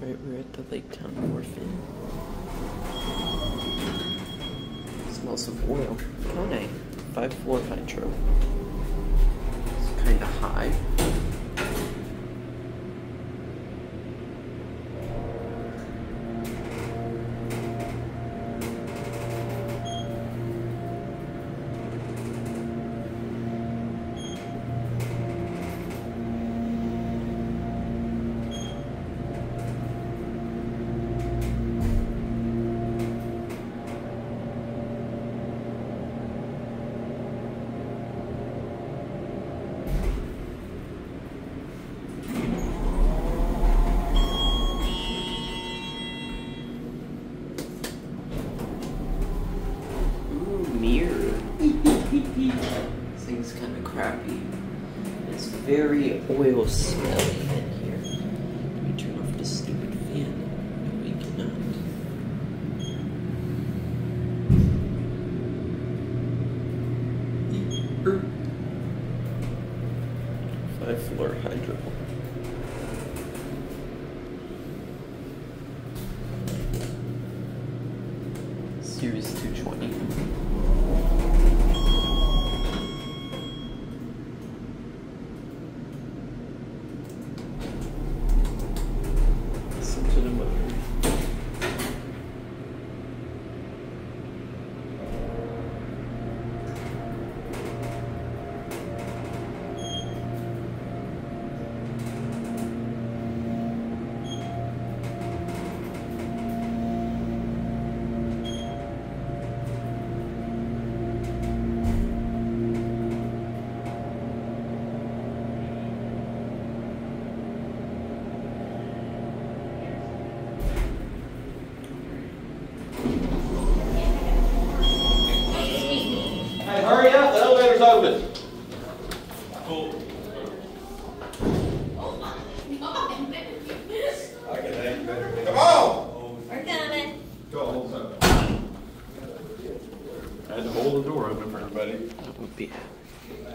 Right, we're at the Lake Town Orphan. smells of oil. Kone, 5-4 hydro. This thing's kind of crappy. It's very oil smelly in here. Let me turn off this stupid fan. No, we cannot. Five floor hydro. Series 220. Hurry up, the elevator's open. Cool. Oh my. I can hang better. Come on! We're coming. I had to hold the door open for everybody. That would be